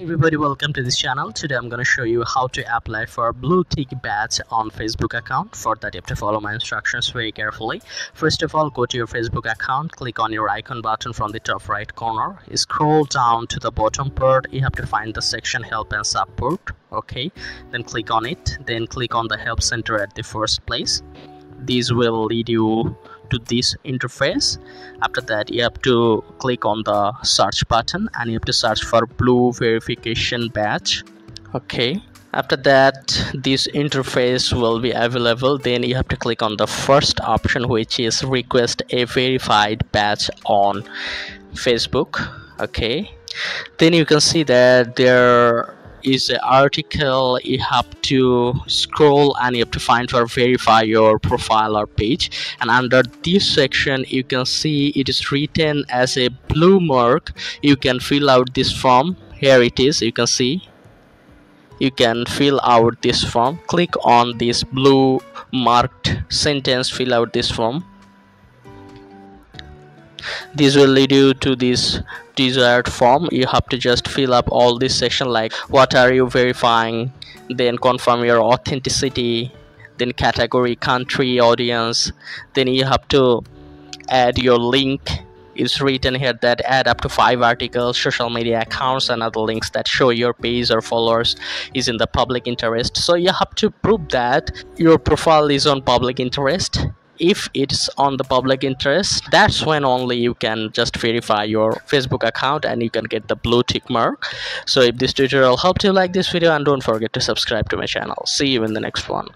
everybody welcome to this channel. Today i'm going to show you how to apply for a blue tick badge on facebook account. For that you have to follow my instructions very carefully. First of all go to your facebook account click on your icon button from the top right corner. Scroll down to the bottom part. You have to find the section help and support okay? Then click on it. Then click on the help center at the first place. These will lead you to this interface. After that you have to click on the search button and you have to search for blue verification badge. Okay. After that this interface will be available. Then you have to click on the first option which is request a verified badge on facebook. Okay. Then you can see that there is an article you have to scroll and you have to find or verify your profile or page. And under this section you can see it is written as a blue mark. You can fill out this form. Here it is you can see. You can fill out this form. Click on this blue marked sentence fill out this form this will lead you to this desired form. You have to just fill up all this section like what are you verifying? Then confirm your authenticity then category country audience. Then you have to add your link. Is written here that add up to five articles social media accounts and other links that show your page or followers is in the public interest. So you have to prove that your profile is on public interest if it's on the public interest that's when only you can just verify your facebook account and you can get the blue tick mark. So if this tutorial helped you like this video and don't forget to subscribe to my channel. See you in the next one